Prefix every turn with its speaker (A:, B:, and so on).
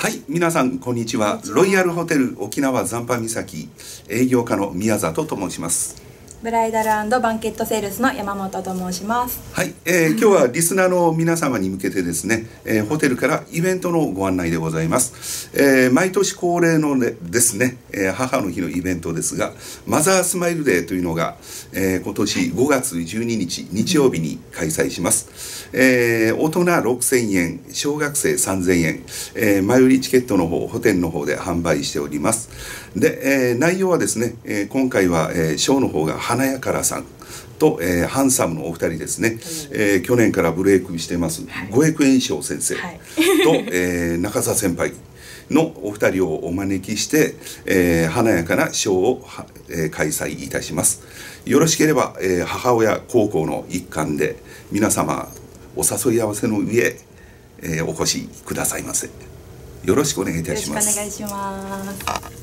A: はい皆さんこんにちは。ロイヤルホテル沖縄残波岬営業課の宮里と申します。
B: ブライダルバンケットセールスの山本と申します。
A: はい、えー、今日はリスナーの皆様に向けてですね、えー、ホテルからイベントのご案内でございます、えー、毎年恒例の、ね、ですね、えー、母の日のイベントですがマザースマイルデーというのが、えー、今年5月12日日曜日に開催します、えー、大人6000円小学生3000円、えー、前売りチケットの方ホテルの方で販売しております。で、えー、内容はですね、えー、今回は、えー、ショーの方が花屋からさんと、えー、ハンサムのお二人ですね、えー、去年からブレイクしてます、はい、五百円賞先生。と、はい、えー、中澤先輩のお二人をお招きして、えー、華やかなショーを、えー、開催いたします。よろしければ、えー、母親高校の一環で皆様お誘い合わせの上、えー、お越しくださいませ。よろしくお願いいたします。
B: お願いします